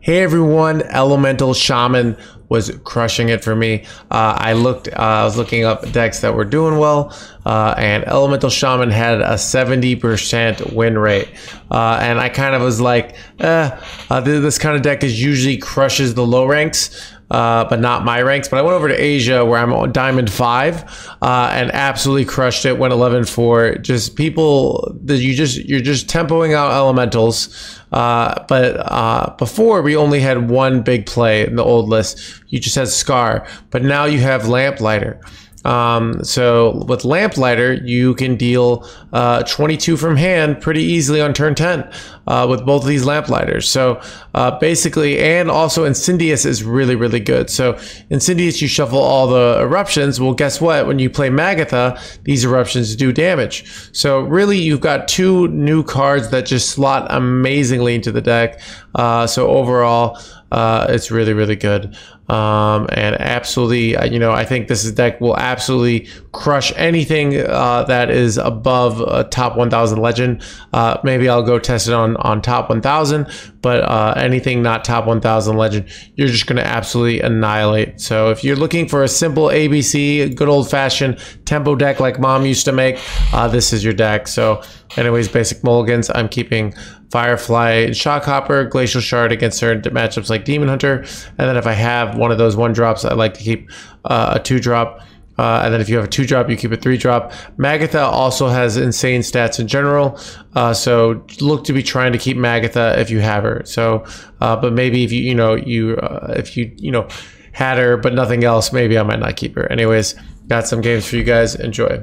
Hey everyone, Elemental Shaman was crushing it for me. Uh, I looked, uh, I was looking up decks that were doing well, uh, and Elemental Shaman had a 70% win rate. Uh, and I kind of was like, eh, uh, this kind of deck is usually crushes the low ranks uh, but not my ranks. But I went over to Asia where I'm on Diamond 5 uh, and absolutely crushed it. Went 11 4. Just people, that you just, you're just tempoing out elementals. Uh, but uh, before we only had one big play in the old list. You just had Skarr, but now you have Lamplighter. Um, so with Lamplighter, you can deal uh, 22 from hand pretty easily on turn 10 uh, with both of these Lamplighters. So uh, basically, and also Incendius is really, really good. So Incendius, you shuffle all the eruptions. Well, guess what? When you play Magatha, these eruptions do damage. So really, you've got two new cards that just slot amazingly into the deck. Uh, so overall, uh, it's really, really good. Um, and absolutely, uh, you know, I think this deck will absolutely crush anything uh, that is above a top 1000 legend. Uh, maybe I'll go test it on, on top 1000, but uh, anything not top 1000 legend, you're just going to absolutely annihilate. So if you're looking for a simple ABC, good old fashioned tempo deck like mom used to make, uh, this is your deck. So anyways, basic mulligans, I'm keeping Firefly, Shockhopper, Glacial Shard against certain matchups like Demon Hunter. And then if I have one of those one drops, I like to keep uh, a two drop. Uh, and then if you have a two drop, you keep a three drop. Magatha also has insane stats in general. Uh, so look to be trying to keep Magatha if you have her. So, uh, but maybe if you, you know, you, uh, if you, you know, had her, but nothing else, maybe I might not keep her. Anyways, got some games for you guys. Enjoy.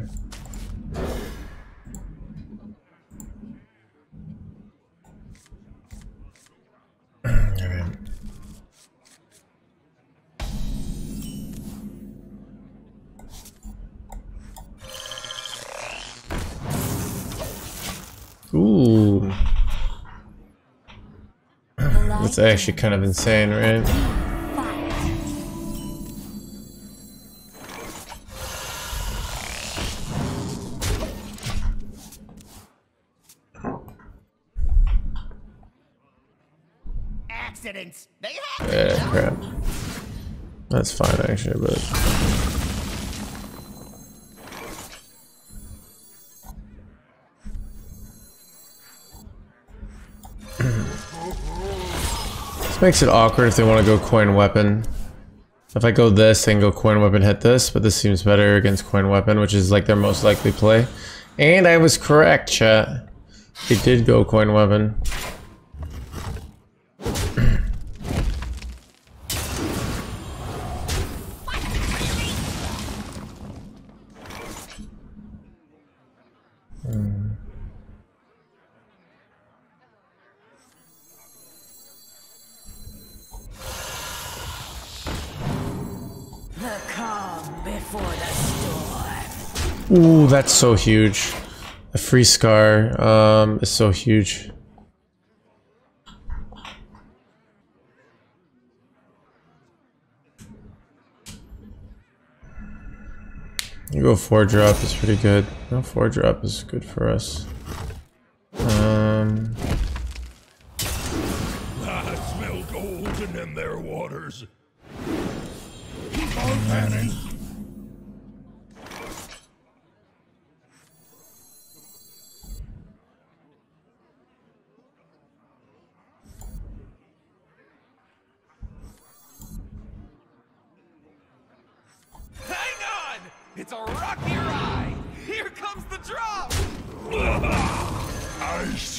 Ooh. Hmm. That's actually kind of insane, right? Accidents. They Yeah, crap. That's fine actually, but makes it awkward if they want to go coin weapon. If I go this and go coin weapon hit this, but this seems better against coin weapon, which is like their most likely play. And I was correct, chat. They did go coin weapon. Ooh, that's so huge. A free scar um, is so huge. You go four drop is pretty good. No four drop is good for us. Um, I smell golden in their waters. Keep on panning. Hang on! It's a rocky ride! Here comes the drop! Nice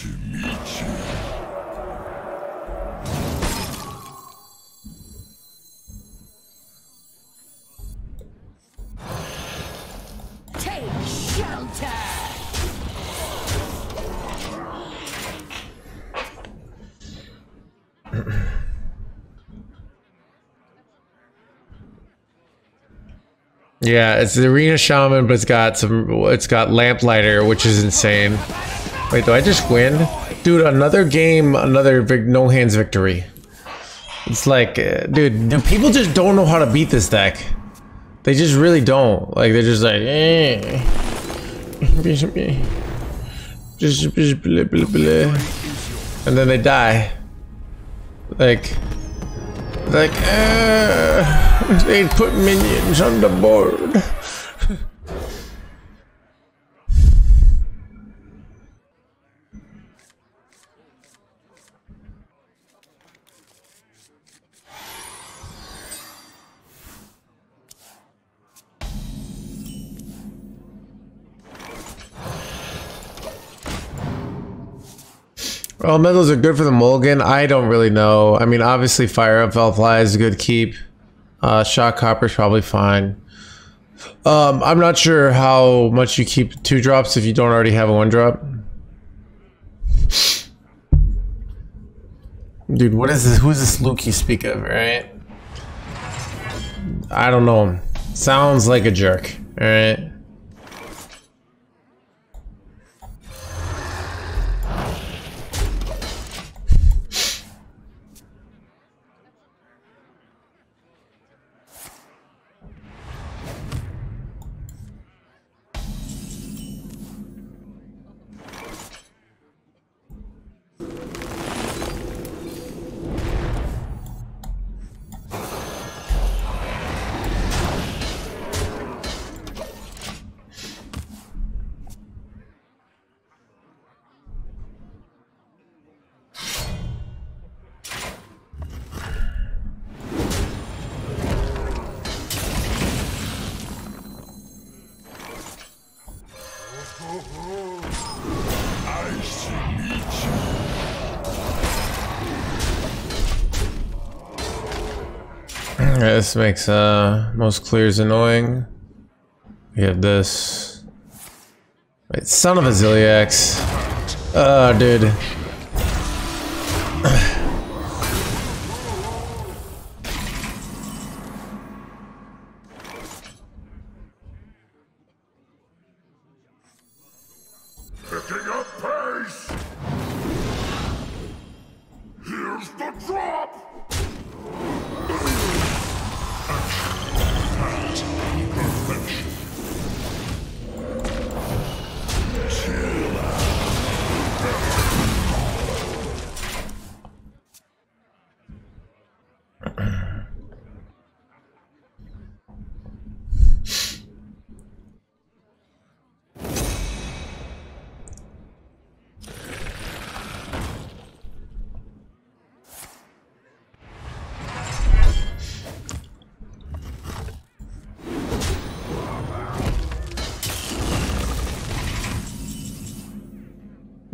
yeah, it's the arena shaman, but it's got some. It's got lamplighter, which is insane. Wait, do I just win, dude? Another game, another no hands victory. It's like, uh, dude, people just don't know how to beat this deck. They just really don't. Like they're just like, eh. just blah, blah, blah. and then they die. Like, like, uh, they put minions on the board. Well, metals are good for the mulligan. I don't really know. I mean, obviously, fire up Velfly is a good keep. Uh, Shockhopper is probably fine. Um, I'm not sure how much you keep two drops if you don't already have a one drop. Dude, what is this? Who's this Luke you speak of, right? I don't know him. Sounds like a jerk, alright? This makes uh most clears annoying. We have this. Wait, son of a Zilliax. Oh, dude.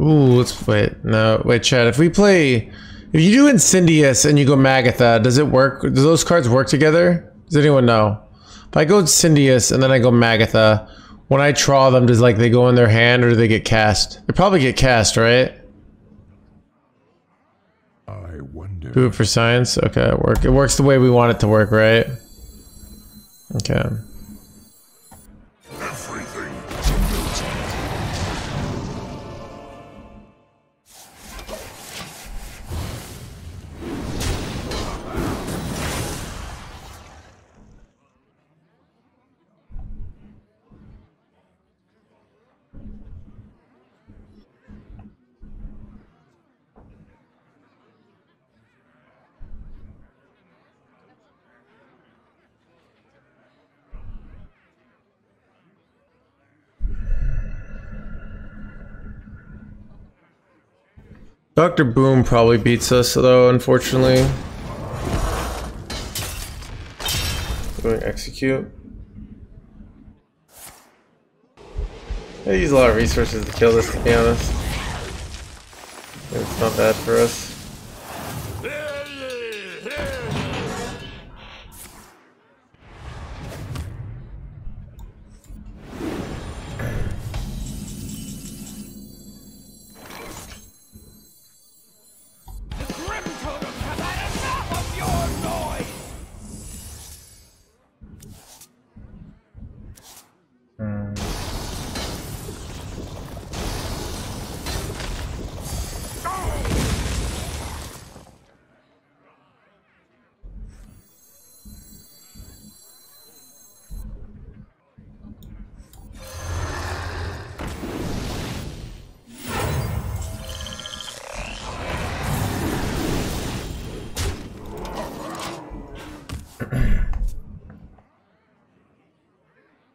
Ooh, let's wait. No, wait, Chad. If we play, if you do Incendius and you go Magatha, does it work? Do those cards work together? Does anyone know? If I go Incendius and then I go Magatha, when I draw them, does like they go in their hand or do they get cast? They probably get cast, right? I wonder. Do it for science. Okay, it work. It works the way we want it to work, right? Okay. Dr. Boom probably beats us though, unfortunately. Going execute. I use a lot of resources to kill this, to be honest. It's not bad for us.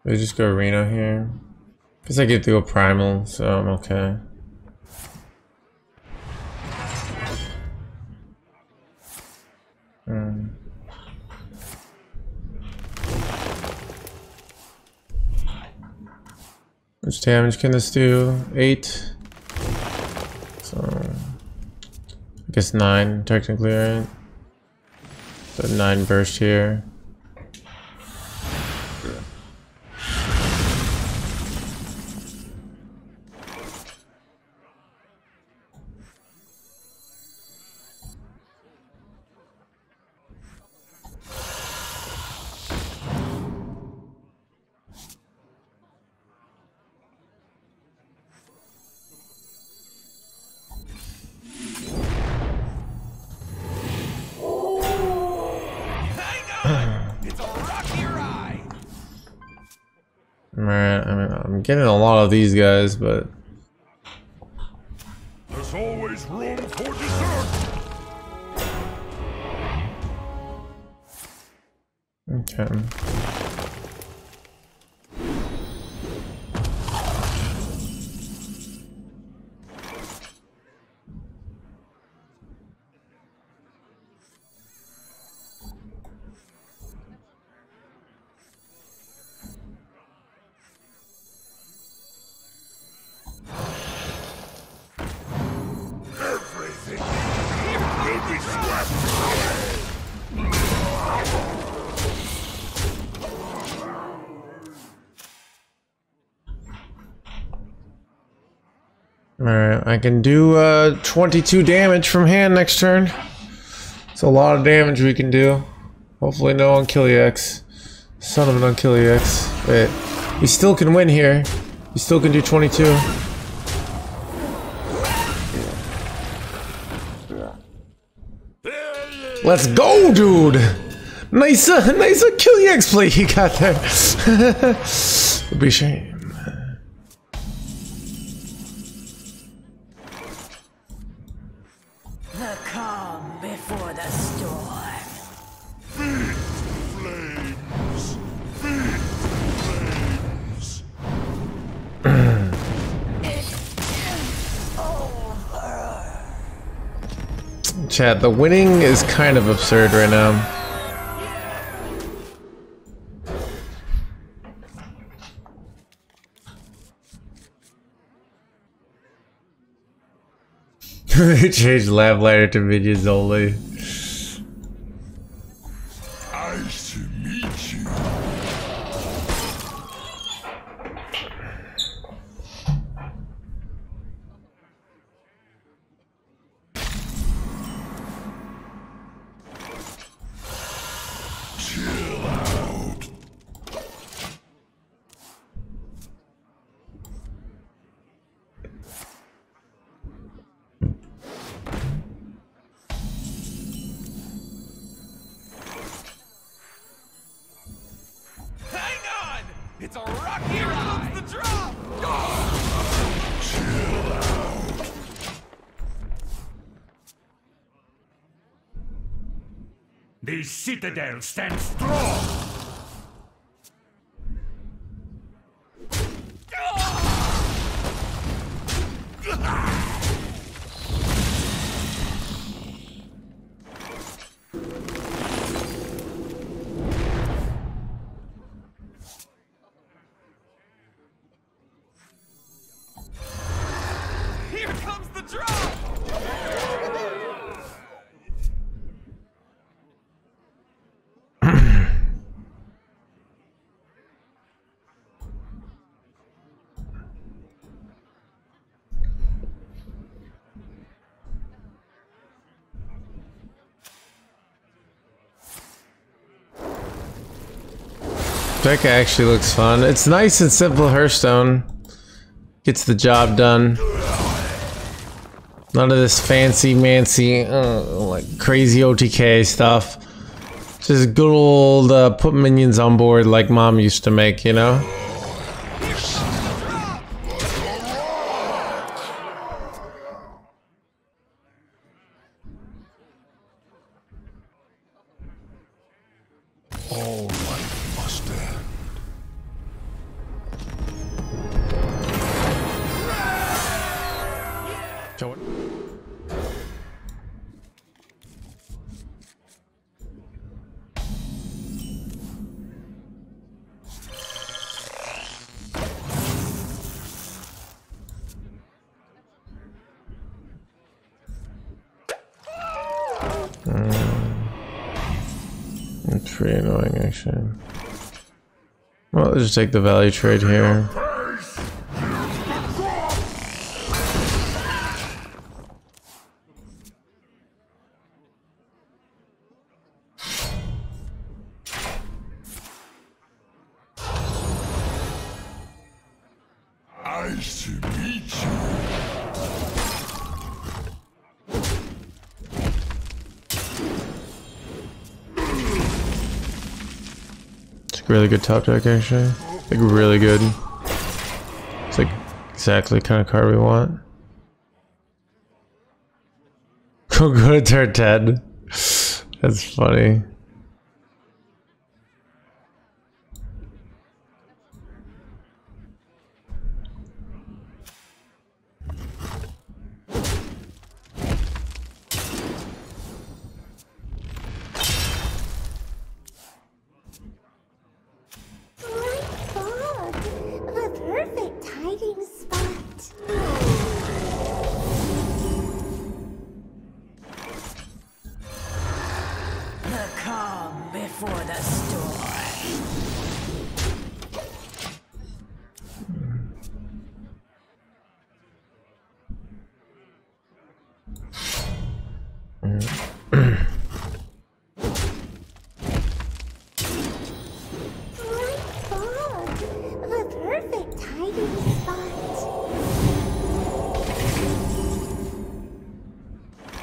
I just go Reno here. Because I get to go primal, so I'm okay. Hmm. Which damage can this do? Eight. So I guess nine technically, right? So nine burst here. Getting a lot of these guys, but There's always room for dessert. okay. Alright, I can do uh, 22 damage from hand next turn. It's a lot of damage we can do. Hopefully no Unkilliax. Son of an Unkilliax. Wait, we still can win here. We still can do 22. Let's go, dude! Nice, uh, nice Unkilliax play he got there. Be shame. The winning is kind of absurd right now. Change lav lighter to minions only. The citadel stands strong. Deck actually looks fun. It's nice and simple Hearthstone. Gets the job done. None of this fancy mancy, uh, like crazy OTK stuff. Just good old uh, put minions on board like mom used to make, you know? Let's just take the value trade here. Really good top deck, actually. Like, really good. It's like exactly kind of card we want. Go go to turn 10. That's funny. fog. The perfect hiding spot.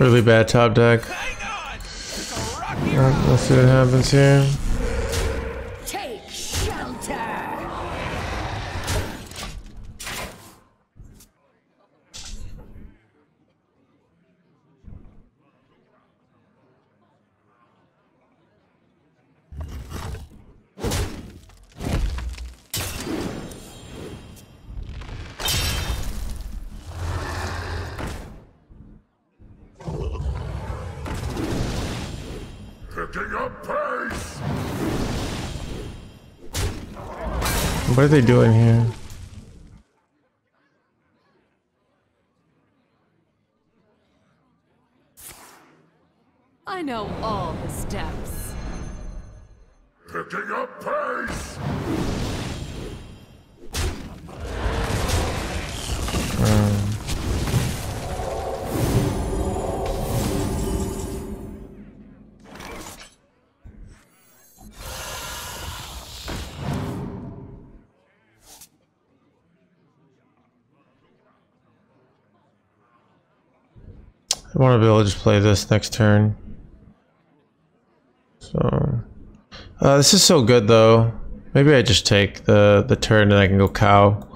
Really bad top deck. Hang on! It's a rocky Let's see what happens here. Picking up pace. What are they doing here? Want to be able to just play this next turn. So, uh, this is so good though. Maybe I just take the the turn and I can go cow.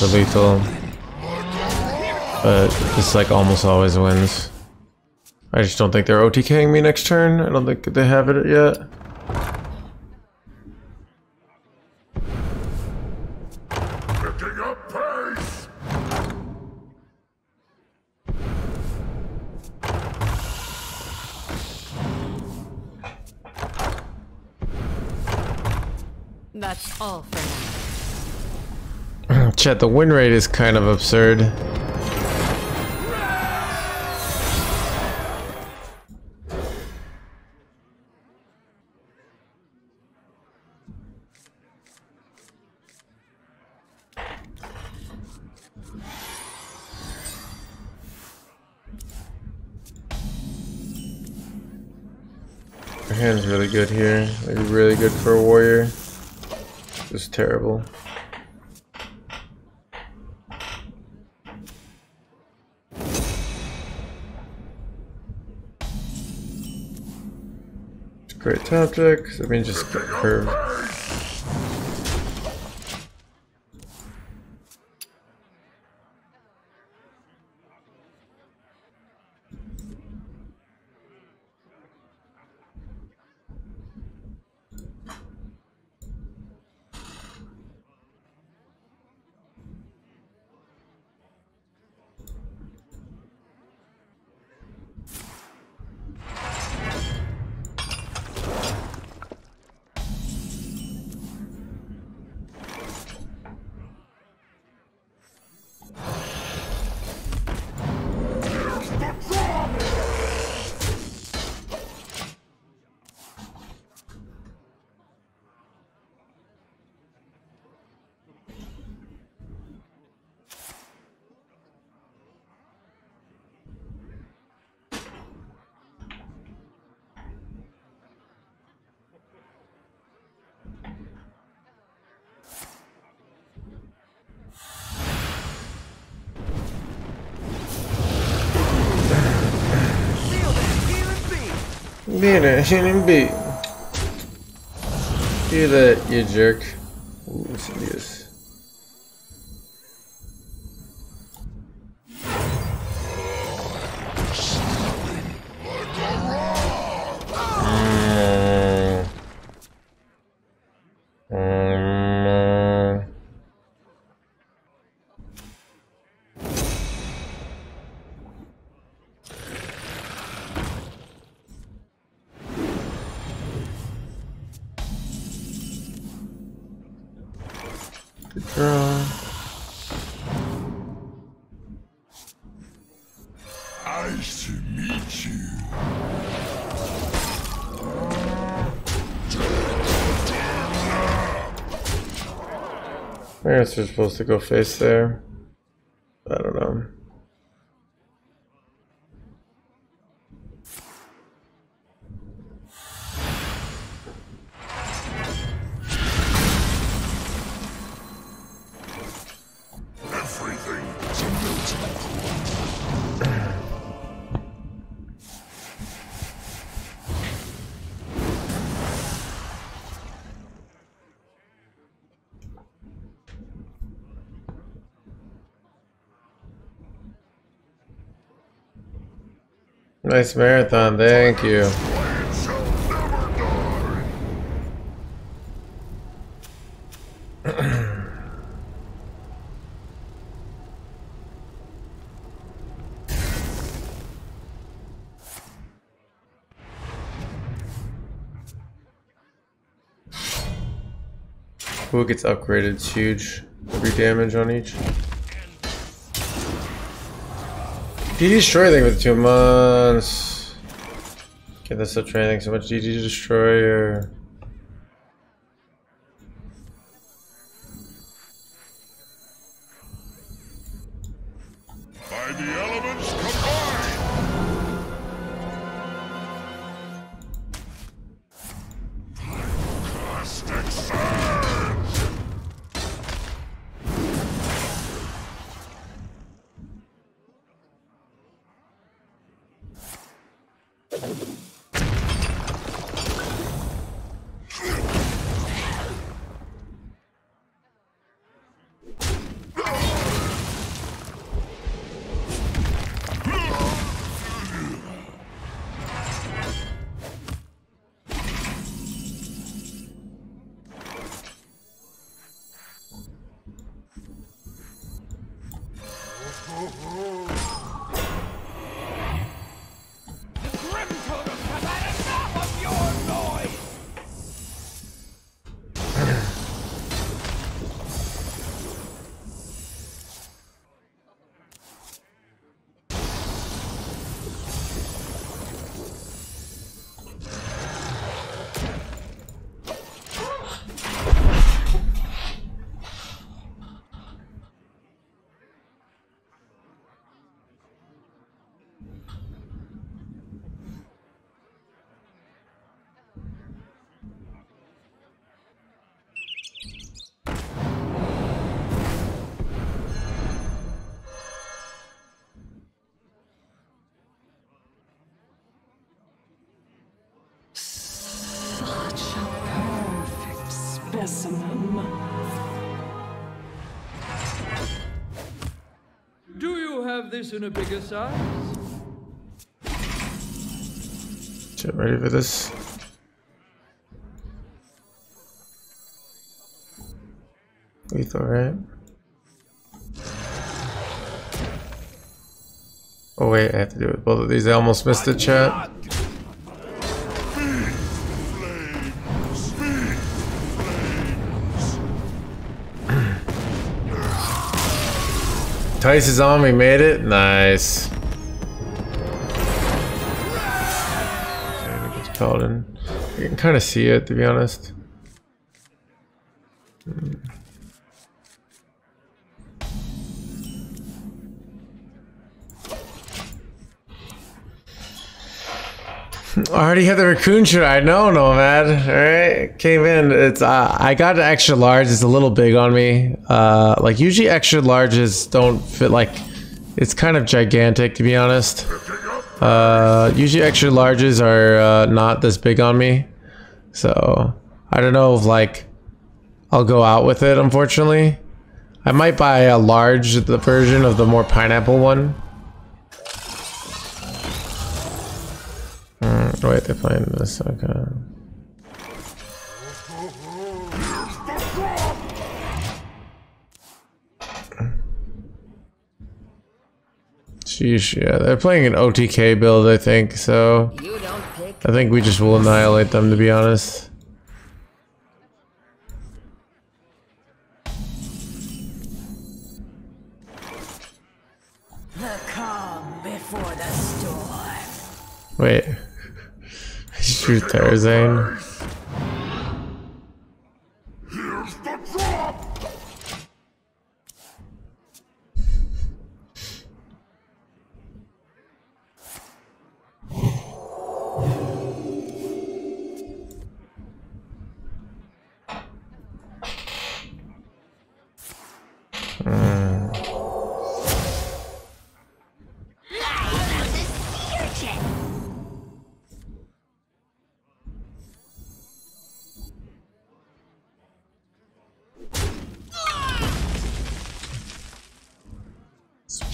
For lethal, but this like almost always wins. I just don't think they're OTKing me next turn. I don't think they have it yet. Chat, the win rate is kind of absurd. Your hand's really good here. Like really good for a warrior. Is terrible. Great top deck. I mean, just curve. Beat it, shouldn't beat. Do that, you jerk. Nice to meet you. I guess we're supposed to go face there. Nice marathon, thank you. Who gets upgraded? It's huge. Three damage on each. DD destroy with two months. Okay, that's still training so much DD destroyer. Month. Do you have this in a bigger size? Get ready for this? Lethal, right? Oh wait, I have to do it both of these. I almost missed the chat. On me, made it. Nice. Gets Paladin. You can kind of see it, to be honest. Hmm. I already had the raccoon shirt. I know, Nomad. All right, came in. It's uh, I got an extra large. It's a little big on me. Uh, like usually extra larges don't fit. Like it's kind of gigantic to be honest. Uh, usually extra larges are uh, not this big on me. So I don't know if like I'll go out with it. Unfortunately, I might buy a large the version of the more pineapple one. Mm, wait, they're playing this. Okay. Sheesh, yeah, they're playing an OTK build, I think, so You don't pick. I think we just will annihilate them, to be honest. The calm before the storm. Wait. Shoot Tarzan.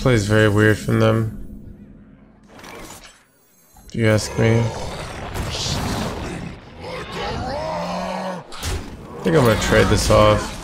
This plays very weird from them. If you ask me. I think I'm gonna trade this off.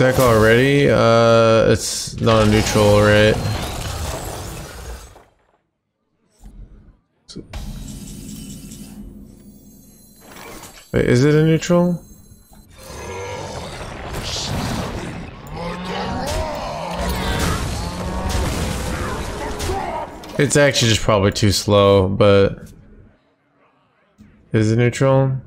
Deck already? Uh, it's not a neutral, right? Wait, is it a neutral? It's actually just probably too slow, but is it neutral?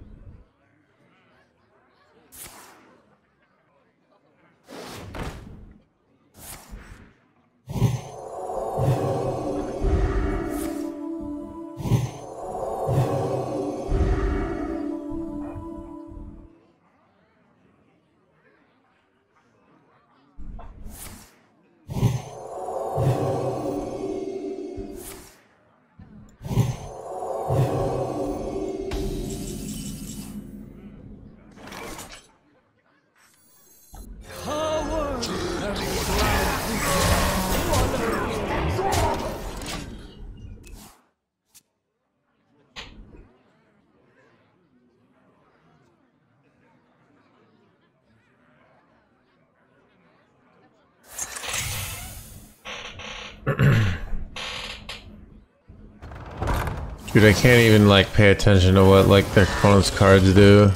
Dude, I can't even like pay attention to what like their opponent's cards do.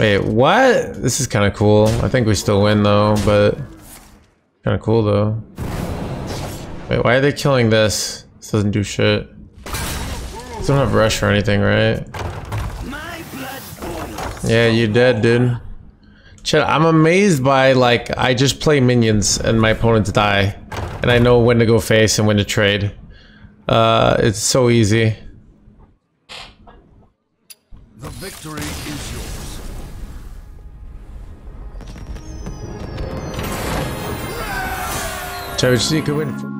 Wait, what? This is kind of cool. I think we still win though, but kind of cool though. Wait, why are they killing this? This doesn't do shit. This don't have rush or anything, right? Yeah, you dead, dude. Chet, I'm amazed by like I just play minions and my opponents die and I know when to go face and when to trade. Uh, it's so easy. The victory is yours. Cherish win.